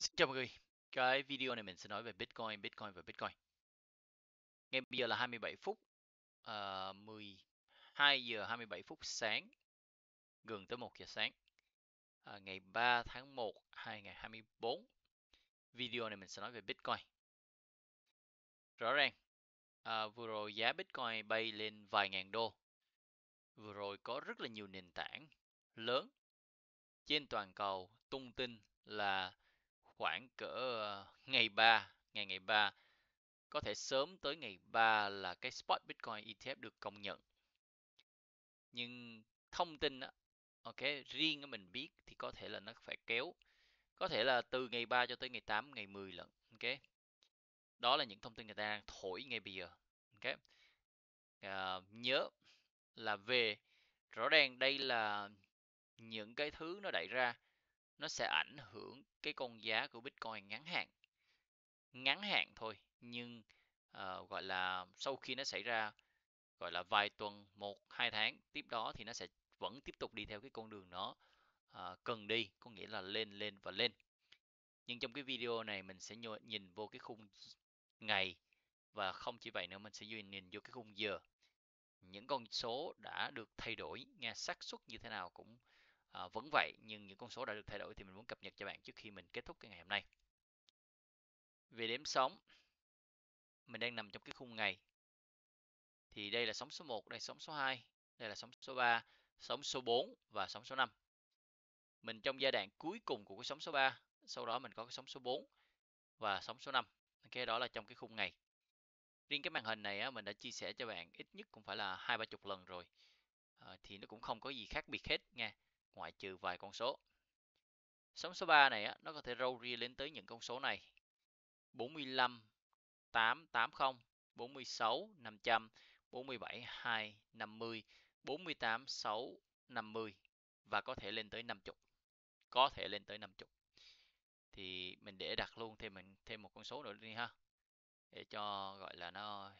Xin chào mọi người, cái video này mình sẽ nói về Bitcoin, Bitcoin và Bitcoin. Ngay bây giờ là 27 phút, à, uh, 12 giờ 27 phút sáng, gần tới 1 giờ sáng, uh, ngày 3 tháng 1, 2024. Video này mình sẽ nói về Bitcoin. Rõ ràng, uh, vừa rồi giá Bitcoin bay lên vài ngàn đô. Vừa rồi có rất là nhiều nền tảng lớn trên toàn cầu tung tin là khoảng cỡ ờ, ngày 3, ngày ngày 3 có thể sớm tới ngày 3 là cái spot Bitcoin ETF được công nhận. Nhưng thông tin á, ok, riêng mình biết thì có thể là nó phải kéo. Có thể là từ ngày 3 cho tới ngày 8, ngày 10 lận, ok. Đó là những thông tin người ta đang thổi ngay bây giờ, ok. À, nhớ là về rõ ràng đây là những cái thứ nó đẩy ra nó sẽ ảnh hưởng cái con giá của Bitcoin ngắn hạn. Ngắn hạn thôi nhưng uh, gọi là sau khi nó xảy ra gọi là vài tuần một hai tháng tiếp đó thì nó sẽ vẫn tiếp tục đi theo cái con đường nó uh, cần đi có nghĩa là lên lên và lên. Nhưng trong cái video này mình sẽ nhìn vô cái khung ngày và không chỉ vậy nữa mình sẽ nhìn vô cái khung giờ. Những con số đã được thay đổi nghe xác suất như thế nào cũng à, vẫn vậy nhưng những con số đã được thay đổi thì mình muốn cập nhật cho bạn trước khi mình kết thúc cái ngày hôm nay. Về đếm sóng mình đang nằm trong cái khung ngày. Thì đây là sóng số 1 đây là sóng số 2 đây là sóng số 3 sóng số 4 và sóng số 5 mình trong giai đoạn cuối cùng của cái sóng số 3 sau đó mình có cái sóng số 4 và sóng số 5 ok đó là trong cái khung ngày. Riêng cái màn hình này á, mình đã chia sẻ cho bạn ít nhất cũng phải là hai ba chục lần rồi. À, thì nó cũng không có gì khác biệt hết nha ngoại trừ vài con số. Sóng số 3 này á, nó có thể râu ria lên tới những con số này. 45 880 46 500 47 2 50 48 6 50 và có thể lên tới 50 có thể lên tới 50 thì mình để đặt luôn thêm mình thêm một con số nữa đi ha. Để cho gọi là nó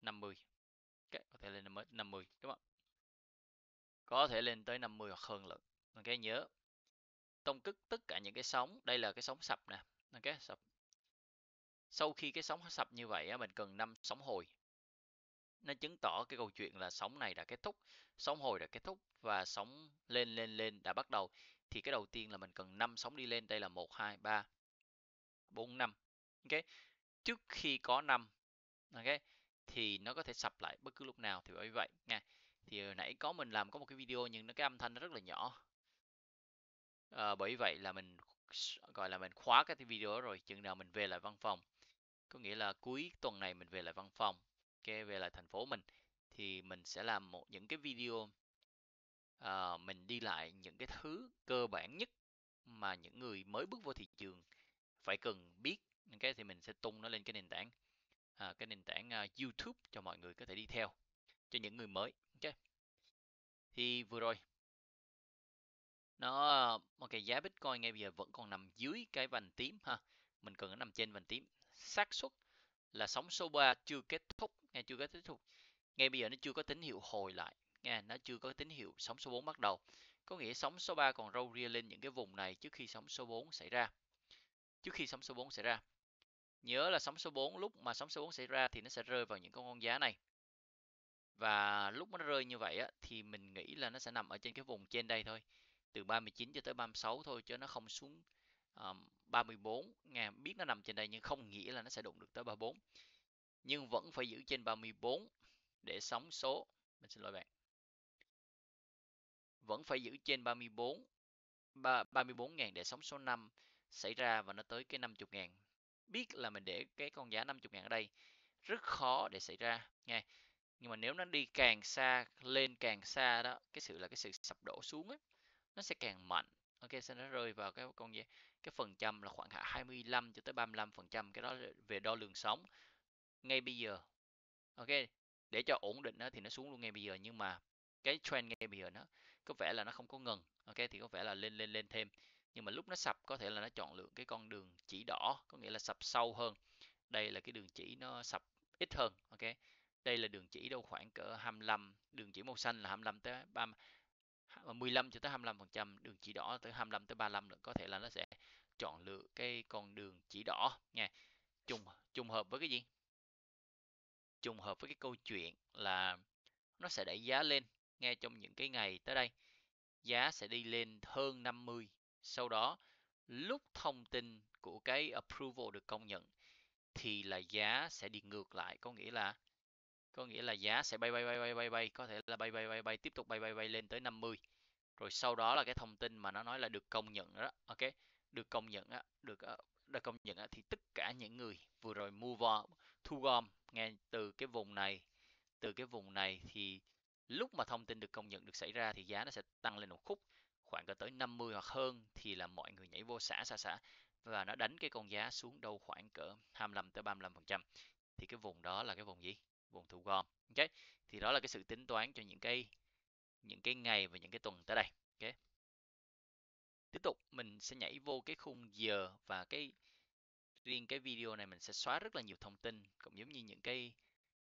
50 okay, có thể lên 50 đúng không có thể lên tới 50 hoặc hơn lần, ok nhớ tông cất tất cả những cái sóng đây là cái sóng sập nè. Ok sập sau khi cái sóng sập như vậy mình cần năm sóng hồi. Nó chứng tỏ cái câu chuyện là sóng này đã kết thúc sóng hồi đã kết thúc và sóng lên lên lên đã bắt đầu. Thì cái đầu tiên là mình cần năm sóng đi lên. Đây là một hai ba bốn năm. Ok trước khi có năm ok thì nó có thể sập lại bất cứ lúc nào. Thì bởi vậy nha thì hồi nãy có mình làm có một cái video nhưng nó cái âm thanh nó rất là nhỏ. À, bởi vậy là mình gọi là mình khóa cái video đó rồi chừng nào mình về lại văn phòng. Có nghĩa là cuối tuần này mình về lại văn phòng ok về lại thành phố mình. Thì mình sẽ làm một những cái video à, mình đi lại những cái thứ cơ bản nhất mà những người mới bước vô thị trường phải cần biết. Ok thì mình sẽ tung nó lên cái nền tảng à, cái nền tảng uh, YouTube cho mọi người có thể đi theo cho những người mới ok. Thì vừa rồi. Nó một cái giá Bitcoin ngay bây giờ vẫn còn nằm dưới cái vành tím ha. Mình cần nó nằm trên vành tím. Xác suất là sóng số 3 chưa kết thúc, nghe chưa kết thúc. Ngay bây giờ nó chưa có tín hiệu hồi lại, nghe, nó chưa có tín hiệu sóng số 4 bắt đầu. Có nghĩa sóng số 3 còn râu ria lên những cái vùng này trước khi sóng số 4 xảy ra. Trước khi sóng số 4 xảy ra. Nhớ là sóng số 4 lúc mà sóng số 4 xảy ra thì nó sẽ rơi vào những con con giá này và lúc nó rơi như vậy á, thì mình nghĩ là nó sẽ nằm ở trên cái vùng trên đây thôi. Từ 39 cho tới 36 thôi chứ nó không xuống um, 34 nghe biết nó nằm trên đây nhưng không nghĩa là nó sẽ đụng được tới 34 nhưng vẫn phải giữ trên 34 để sóng số. Mình xin lỗi bạn. Vẫn phải giữ trên 34 34 ngàn để sóng số 5 xảy ra và nó tới cái 50 ngàn. Biết là mình để cái con giá 50 ngàn ở đây rất khó để xảy ra nghe nhưng mà nếu nó đi càng xa lên càng xa đó cái sự là cái sự sập đổ xuống ấy nó sẽ càng mạnh. Ok sẽ nó rơi vào cái con gì? Cái phần trăm là khoảng 25 cho tới 35 phần trăm cái đó về đo lường sóng ngay bây giờ. Ok để cho ổn định đó, thì nó xuống luôn ngay bây giờ nhưng mà cái trend ngay bây giờ nó có vẻ là nó không có ngừng. Ok thì có vẻ là lên lên lên thêm. Nhưng mà lúc nó sập có thể là nó chọn lựa cái con đường chỉ đỏ có nghĩa là sập sâu hơn. Đây là cái đường chỉ nó sập ít hơn ok? Đây là đường chỉ đâu khoảng cỡ 25 đường chỉ màu xanh là 25 tới 30 15 ờ, cho tới 25% đường chỉ đỏ tới 25 tới 35 nữa. Có thể là nó sẽ chọn lựa cái con đường chỉ đỏ nha. Trùng trùng hợp với cái gì? Trùng hợp với cái câu chuyện là nó sẽ đẩy giá lên ngay trong những cái ngày tới đây. Giá sẽ đi lên hơn 50 sau đó, lúc thông tin của cái approval được công nhận thì là giá sẽ đi ngược lại. Có nghĩa là có nghĩa là giá sẽ bay bay bay bay bay bay. Có thể là bay bay bay bay, tiếp tục bay bay bay lên tới 50 rồi sau đó là cái thông tin mà nó nói là được công nhận đó. Ok, được công nhận á, được ờ, được công nhận á, thì tất cả những người vừa rồi mua vào thu gom nghe từ cái vùng này, từ cái vùng này thì lúc mà thông tin được công nhận, được xảy ra thì giá nó sẽ tăng lên một khúc. Khoảng cỡ tới 50 hoặc hơn thì là mọi người nhảy vô xả xả xả. Và nó đánh cái con giá xuống đâu khoảng cỡ 25 tới 35 phần trăm. Thì cái vùng đó là cái vùng gì? Vùng thu gom ok? Thì đó là cái sự tính toán cho những cái những cái ngày và những cái tuần tới đây ok? Tiếp tục mình sẽ nhảy vô cái khung giờ và cái riêng cái video này mình sẽ xóa rất là nhiều thông tin cũng giống như những cái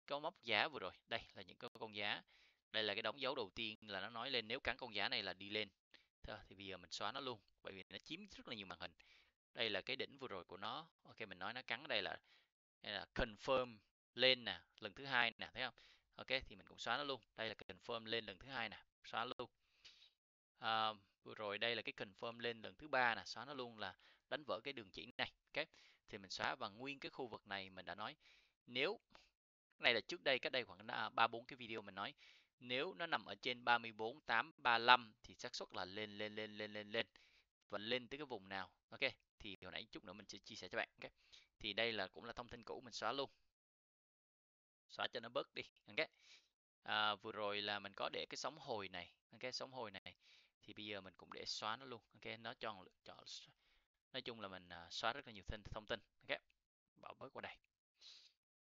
cái mốc giá vừa rồi. Đây là những cái con giá. Đây là cái đóng dấu đầu tiên là nó nói lên nếu cắn con giá này là đi lên. Thôi, thì bây giờ mình xóa nó luôn bởi vì nó chiếm rất là nhiều màn hình. Đây là cái đỉnh vừa rồi của nó. Ok mình nói nó cắn đây là, đây là confirm lên nè lần thứ hai nè thấy không? Ok thì mình cũng xóa nó luôn. Đây là confirm lên lần thứ hai nè xóa luôn. À, vừa rồi đây là cái confirm lên lần thứ ba nè xóa nó luôn là đánh vỡ cái đường chỉ này. Ok thì mình xóa và nguyên cái khu vực này mình đã nói. Nếu này là trước đây cách đây khoảng ba bốn cái video mình nói. Nếu nó nằm ở trên 34 8 35 thì xác suất là lên lên lên lên lên lên. Và lên tới cái vùng nào? Ok thì hồi nãy chút nữa mình sẽ chia sẻ cho bạn ok? Thì đây là cũng là thông tin cũ mình xóa luôn xóa cho nó bớt đi ok? À, vừa rồi là mình có để cái sóng hồi này ok? Sóng hồi này thì bây giờ mình cũng để xóa nó luôn ok? Nó cho chọn nói chung là mình uh, xóa rất là nhiều thông thông tin ok? Bỏ bớt qua đây.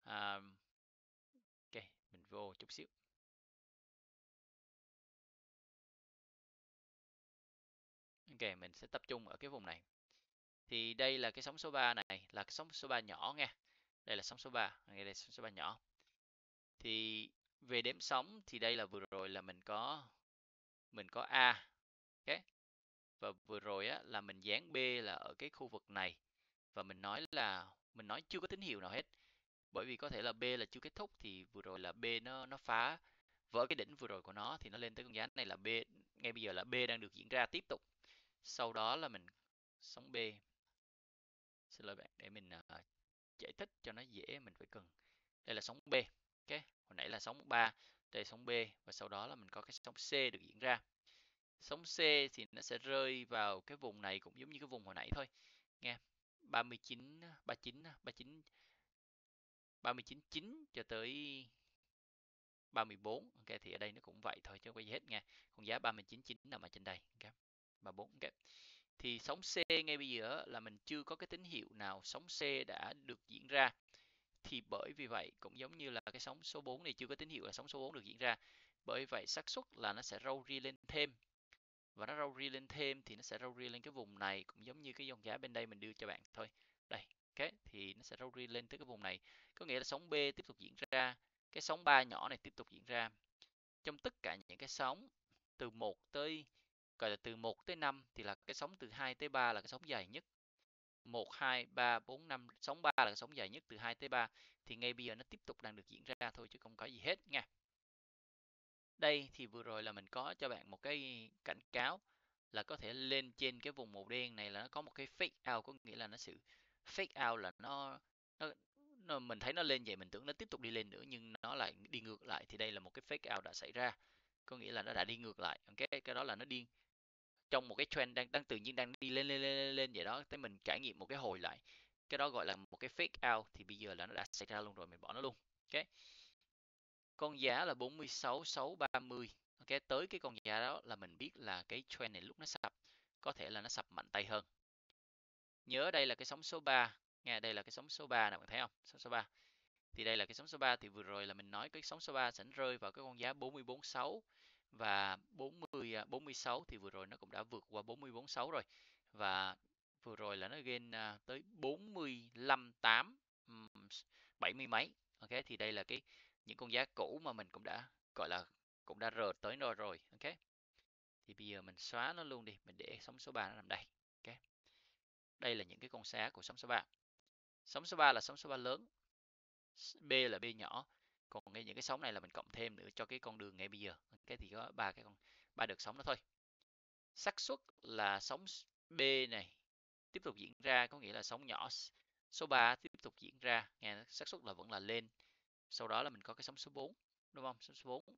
À, ok mình vô chút xíu. Ok mình sẽ tập trung ở cái vùng này. Thì đây là cái sóng số 3 này là cái sóng số 3 nhỏ nha đây là sóng số 3 đây là sóng số 3 nhỏ thì về đếm sóng thì đây là vừa rồi là mình có mình có A ok? Và vừa rồi á, là mình dán B là ở cái khu vực này. Và mình nói là mình nói chưa có tín hiệu nào hết. Bởi vì có thể là B là chưa kết thúc thì vừa rồi là B nó nó phá. Vỡ cái đỉnh vừa rồi của nó thì nó lên tới con giá này là B ngay bây giờ là B đang được diễn ra tiếp tục. Sau đó là mình sóng B. Xin lỗi bạn để mình uh, giải thích cho nó dễ mình phải cần. Đây là sóng B ok hồi nãy là sóng 3 đây là sóng B, và sau đó là mình có cái sóng C được diễn ra. Sóng C thì nó sẽ rơi vào cái vùng này cũng giống như cái vùng hồi nãy thôi, nghe 39 39 39 39 9 cho tới 34 ok, thì ở đây nó cũng vậy thôi chứ không có gì hết nha con giá 39 9 nằm ở trên đây, ok 34 ok. Thì sóng C ngay bây giờ là mình chưa có cái tín hiệu nào sóng C đã được diễn ra thì bởi vì vậy, cũng giống như là cái sóng số 4 này chưa có tín hiệu là sóng số 4 được diễn ra, bởi vậy xác suất là nó sẽ râu ri lên thêm. Và nó râu ri lên thêm thì nó sẽ râu ri lên cái vùng này, cũng giống như cái dòng giá bên đây mình đưa cho bạn thôi. Đây, ok, thì nó sẽ râu ri lên tới cái vùng này. Có nghĩa là sóng B tiếp tục diễn ra, cái sóng 3 nhỏ này tiếp tục diễn ra. Trong tất cả những cái sóng từ 1 tới, gọi là từ 1 tới 5 thì là cái sóng từ 2 tới 3 là cái sóng dài nhất. 1, 2, 3, 4, 5, sóng 3 là sóng dài nhất từ 2 tới 3 thì ngay bây giờ nó tiếp tục đang được diễn ra thôi chứ không có gì hết nha. Đây thì vừa rồi là mình có cho bạn một cái cảnh cáo là có thể lên trên cái vùng màu đen này là nó có một cái fake out có nghĩa là nó sự fake out là nó nó, nó mình thấy nó lên vậy mình tưởng nó tiếp tục đi lên nữa nhưng nó lại đi ngược lại thì đây là một cái fake out đã xảy ra. Có nghĩa là nó đã đi ngược lại ok? Cái đó là nó đi trong một cái trend đang đang tự nhiên đang đi lên lên lên lên vậy đó, tới mình trải nghiệm một cái hồi lại. Cái đó gọi là một cái fake out thì bây giờ là nó đã xảy ra luôn rồi, mình bỏ nó luôn. Ok. Con giá là 46 630 ok, tới cái con giá đó là mình biết là cái trend này lúc nó sập, có thể là nó sập mạnh tay hơn. Nhớ đây là cái sóng số 3 nghe đây là cái sóng số 3 nè, bạn thấy không? Sóng số 3 thì đây là cái sóng số 3 thì vừa rồi là mình nói cái sóng số 3 sẽ rơi vào cái con giá 446 và 40 46 thì vừa rồi nó cũng đã vượt qua 446 rồi. Và vừa rồi là nó gain à, tới 45 8 70 mấy. Ok, thì đây là cái, những con giá cũ mà mình cũng đã, gọi là, cũng đã rờ tới rồi rồi. Ok, thì bây giờ mình xóa nó luôn đi, mình để sóng số 3 nó nằm đây. Ok, đây là những cái con xá của sóng số 3 sóng số 3 là sóng số 3 lớn B là B nhỏ. Còn ngay những cái sóng này là mình cộng thêm nữa cho cái con đường ngay bây giờ. Ok, thì có ba cái con ba đợt sóng đó thôi. Xác suất là sóng B này tiếp tục diễn ra có nghĩa là sóng nhỏ số 3 tiếp tục diễn ra nghe xác suất là vẫn là lên. Sau đó là mình có cái sóng số 4 đúng không? Sóng số 4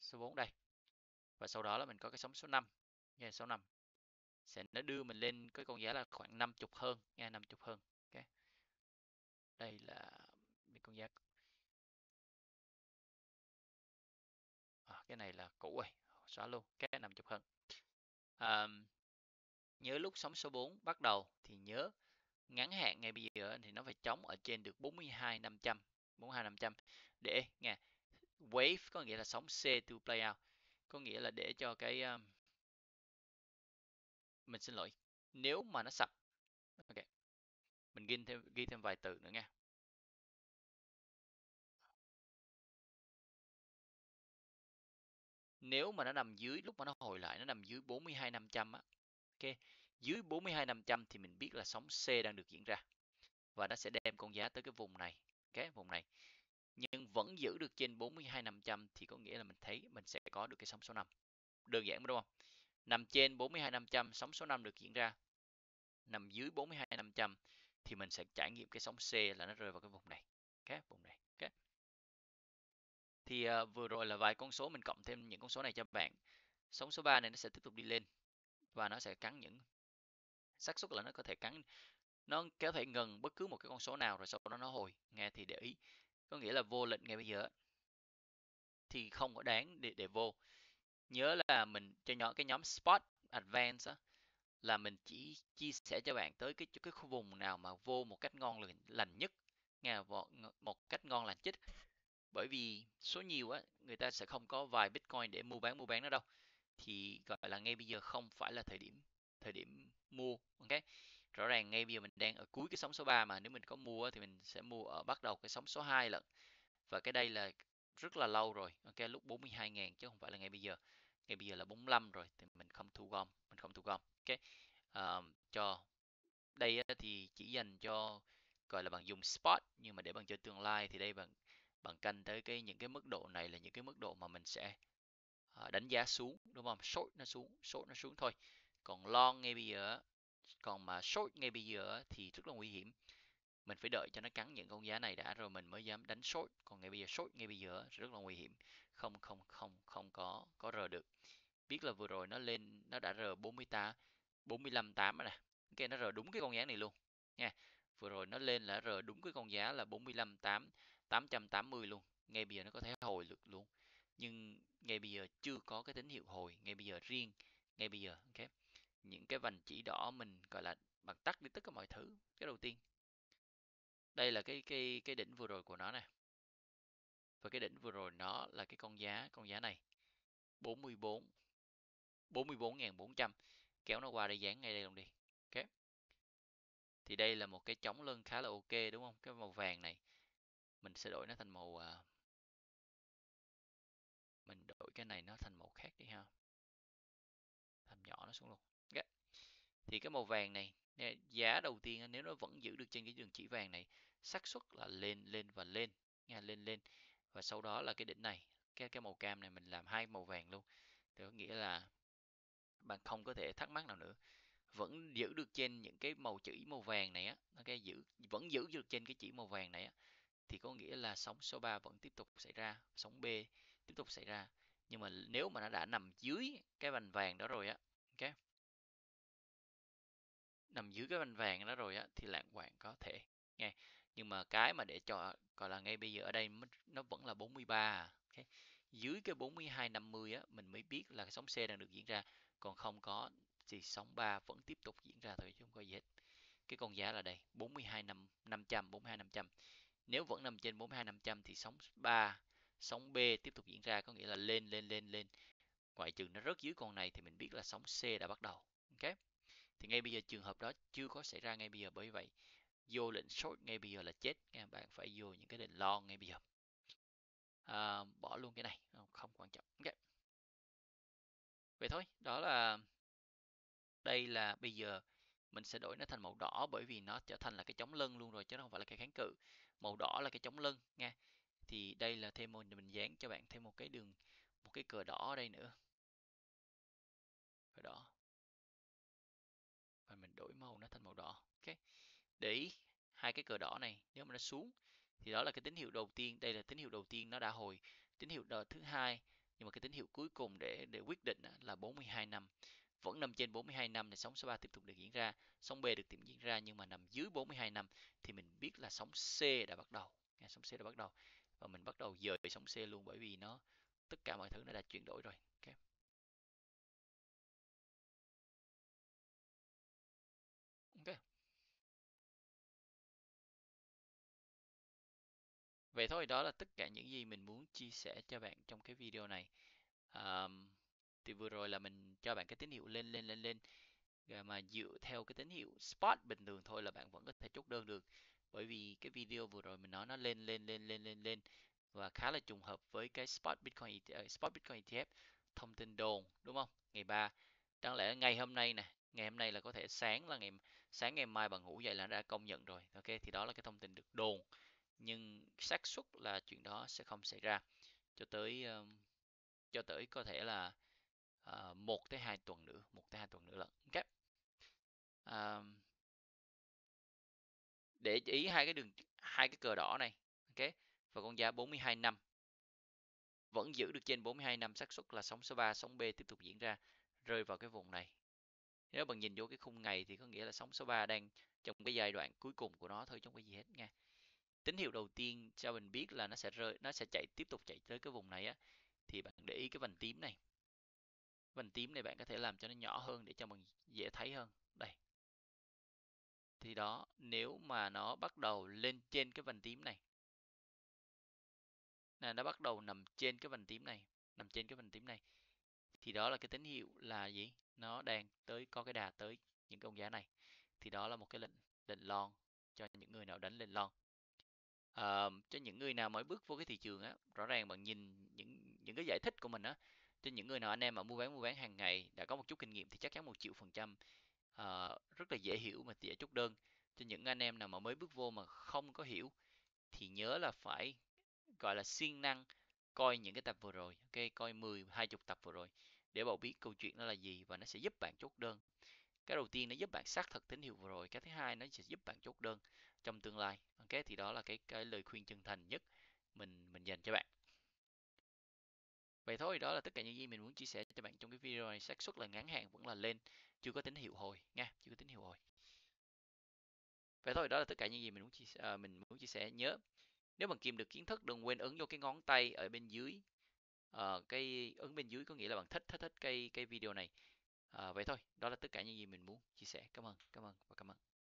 số 4 đây. Và sau đó là mình có cái sóng số 5 nghe số 5 sẽ nó đưa mình lên cái con giá là khoảng 50 hơn nghe 50 hơn ok? Đây là mình con giá. À, cái này là cũ rồi xóa luôn cái 50 hơn à, nhớ lúc sóng số 4 bắt đầu thì nhớ ngắn hạn ngay bây giờ thì nó phải chống ở trên được 42 500 42 500 để nghe wave có nghĩa là sóng C to play out có nghĩa là để cho cái um, mình xin lỗi nếu mà nó sập ok mình ghi thêm ghi thêm vài từ nữa nha. Nếu mà nó nằm dưới, lúc mà nó hồi lại nó nằm dưới 42 500 á, ok, dưới 42 500 thì mình biết là sóng C đang được diễn ra và nó sẽ đem con giá tới cái vùng này cái vùng này. Nhưng vẫn giữ được trên 42 500 thì có nghĩa là mình thấy mình sẽ có được cái sóng số 5 đơn giản đúng không? Nằm trên 42 500 sóng số 5 được diễn ra, nằm dưới 42 500 thì mình sẽ trải nghiệm cái sóng C là nó rơi vào cái vùng này cái vùng này cái thì uh, vừa rồi là vài con số mình cộng thêm những con số này cho bạn. Sóng số 3 này nó sẽ tiếp tục đi lên và nó sẽ cắn những xác suất là nó có thể cắn nó có thể ngừng bất cứ một cái con số nào rồi sau đó nó hồi nghe thì để ý. Có nghĩa là vô lệnh ngay bây giờ thì không có đáng để để vô. Nhớ là mình cho nhỏ cái nhóm spot advance là mình chỉ chia sẻ cho bạn tới cái cái khu vùng nào mà vô một cách ngon lành, lành nhất nghe một cách ngon lành nhất bởi vì số nhiều á người ta sẽ không có vài bitcoin để mua bán mua bán nó đâu. Thì gọi là ngay bây giờ không phải là thời điểm thời điểm mua ok? Rõ ràng ngay bây giờ mình đang ở cuối cái sóng số 3 mà nếu mình có mua thì mình sẽ mua ở bắt đầu cái sóng số 2 lận. Và cái đây là rất là lâu rồi ok? Lúc 42.000 chứ không phải là ngay bây giờ. Ngay bây giờ là 45 rồi thì mình không thu gom mình không thu gom ok? Uh, cho đây thì chỉ dành cho gọi là bằng dùng spot nhưng mà để bằng chơi tương lai thì đây bằng bằng canh tới cái những cái mức độ này là những cái mức độ mà mình sẽ uh, đánh giá xuống đúng không? Short nó xuống short nó xuống thôi. Còn long ngay bây giờ còn mà short ngay bây giờ thì rất là nguy hiểm. Mình phải đợi cho nó cắn những con giá này đã rồi mình mới dám đánh short còn ngay bây giờ short ngay bây giờ rất là nguy hiểm. Không không không không có có rờ được. Biết là vừa rồi nó lên nó đã rờ 48 45 8 rồi nè. Ok nó rờ đúng cái con giá này luôn nha. Vừa rồi nó lên là rờ đúng cái con giá là 45 8 880 luôn, ngay bây giờ nó có thể hồi được luôn. Nhưng ngay bây giờ chưa có cái tín hiệu hồi, ngay bây giờ riêng, ngay bây giờ, ok, những cái vành chỉ đỏ mình, gọi là, bằng tắt đi tất cả mọi thứ, cái đầu tiên. Đây là cái cái cái đỉnh vừa rồi của nó nè. Và cái đỉnh vừa rồi nó là cái con giá con giá này 44 44.400 kéo nó qua đây dán ngay đây luôn đi, ok. Thì đây là một cái chống lưng khá là ok, đúng không? Cái màu vàng này mình sẽ đổi nó thành màu à, mình đổi cái này nó thành màu khác đi ha. Làm nhỏ nó xuống luôn. Okay. thì cái màu vàng này giá đầu tiên nếu nó vẫn giữ được trên cái đường chỉ vàng này, xác suất là lên lên và lên, nha, lên lên. Và sau đó là cái đỉnh này, cái cái màu cam này mình làm hai màu vàng luôn. Thì có nghĩa là bạn không có thể thắc mắc nào nữa. Vẫn giữ được trên những cái màu chữ màu vàng này á ok giữ, vẫn giữ được trên cái chỉ màu vàng này á thì có nghĩa là sóng số 3 vẫn tiếp tục xảy ra, sóng B tiếp tục xảy ra. Nhưng mà nếu mà nó đã nằm dưới cái vành vàng đó rồi á, ok? Nằm dưới cái vành vàng đó rồi á, thì lạng quạng có thể, nghe. Nhưng mà cái mà để cho, gọi là ngay bây giờ ở đây nó vẫn là 43 ok? okay. dưới cái 42 50 á, mình mới biết là sóng C đang được diễn ra. Còn không có thì sóng 3 vẫn tiếp tục diễn ra thôi chứ không có gì hết. Cái con giá là đây 42 500 42 500 nếu vẫn nằm trên 42 500 thì sóng 3 sóng B tiếp tục diễn ra có nghĩa là lên lên lên lên. Ngoại trừ nó rớt dưới con này thì mình biết là sóng C đã bắt đầu ok? Thì ngay bây giờ trường hợp đó chưa có xảy ra ngay bây giờ bởi vậy vô lệnh short ngay bây giờ là chết nha. Bạn phải vô những cái lệnh long ngay bây giờ. À, bỏ luôn cái này không quan trọng OK? Vậy thôi đó là đây là bây giờ mình sẽ đổi nó thành màu đỏ bởi vì nó trở thành là cái chống lưng luôn rồi chứ không phải là cái kháng cự màu đỏ là cái chống lưng nha. Thì đây là thêm một, mình dán cho bạn thêm một cái đường, một cái cờ đỏ ở đây nữa. Cờ đỏ. Và mình đổi màu nó thành màu đỏ. Ok. Để ý, hai cái cờ đỏ này, nếu mà nó xuống, thì đó là cái tín hiệu đầu tiên. Đây là tín hiệu đầu tiên nó đã hồi. Tín hiệu thứ hai, nhưng mà cái tín hiệu cuối cùng để để quyết định là 42 năm vẫn nằm trên 42 năm thì sóng số 3 tiếp tục được diễn ra. Sóng B được tiếp diễn ra nhưng mà nằm dưới 42 năm thì mình biết là sóng C đã bắt đầu. Nghe sóng C đã bắt đầu. Và mình bắt đầu dời sóng C luôn bởi vì nó tất cả mọi thứ nó đã chuyển đổi rồi. Okay. ok. Vậy thôi đó là tất cả những gì mình muốn chia sẻ cho bạn trong cái video này. Um, thì vừa rồi là mình cho bạn cái tín hiệu lên lên lên lên. Mà dựa theo cái tín hiệu spot bình thường thôi là bạn vẫn có thể chốt đơn được. Bởi vì cái video vừa rồi mình nói nó lên lên lên lên lên lên và khá là trùng hợp với cái spot bitcoin uh, spot bitcoin ETF thông tin đồn đúng không? Ngày 3 đáng lẽ ngày hôm nay nè ngày hôm nay là có thể sáng là ngày sáng ngày mai bạn ngủ dậy là đã công nhận rồi. Ok thì đó là cái thông tin được đồn. Nhưng xác suất là chuyện đó sẽ không xảy ra. Cho tới um, cho tới có thể là uh, một tới hai tuần nữa một tới hai tuần nữa lận. Ok. Uh, để ý hai cái đường hai cái cờ đỏ này ok và con giá 42 năm. Vẫn giữ được trên 42 năm xác suất là sóng số 3 sóng B tiếp tục diễn ra rơi vào cái vùng này. Nếu bạn nhìn vô cái khung ngày thì có nghĩa là sóng số 3 đang trong cái giai đoạn cuối cùng của nó thôi trong cái gì hết nha. Tín hiệu đầu tiên cho mình biết là nó sẽ rơi nó sẽ chạy tiếp tục chạy tới cái vùng này á thì bạn để ý cái vành tím này vành tím này bạn có thể làm cho nó nhỏ hơn để cho mình dễ thấy hơn. Đây. Thì đó nếu mà nó bắt đầu lên trên cái vành tím này. Là nó bắt đầu nằm trên cái vành tím này nằm trên cái vành tím này. Thì đó là cái tín hiệu là gì? Nó đang tới có cái đà tới những cái ông giá này. Thì đó là một cái lệnh lệnh lon cho những người nào đánh lên lon. À, cho những người nào mới bước vô cái thị trường á rõ ràng bạn nhìn những những cái giải thích của mình á cho những người nào anh em mà mua bán mua bán hàng ngày đã có một chút kinh nghiệm thì chắc chắn một triệu phần trăm ờ, rất là dễ hiểu mà dễ chốt đơn. Cho những anh em nào mà mới bước vô mà không có hiểu thì nhớ là phải, gọi là, siêng năng coi những cái tập vừa rồi, ok? Coi 10 20 tập vừa rồi để bạn biết câu chuyện nó là gì và nó sẽ giúp bạn chốt đơn. Cái đầu tiên nó giúp bạn xác thực tín hiệu vừa rồi, cái thứ hai nó sẽ giúp bạn chốt đơn trong tương lai, ok? Thì đó là cái cái lời khuyên chân thành nhất mình mình dành cho bạn vậy thôi đó là tất cả những gì mình muốn chia sẻ cho bạn trong cái video này. Xác suất là ngắn hạn vẫn là lên chưa có tín hiệu hồi nha chưa có tín hiệu hồi. Vậy thôi đó là tất cả những gì mình muốn chia sẻ, à, mình muốn chia sẻ. Nhớ nếu bạn kiếm được kiến thức đừng quên ấn vô cái ngón tay ở bên dưới à, cái ấn bên dưới có nghĩa là bạn thích thích thích cái cái video này. À, vậy thôi đó là tất cả những gì mình muốn chia sẻ. Cảm ơn cảm ơn và cảm ơn.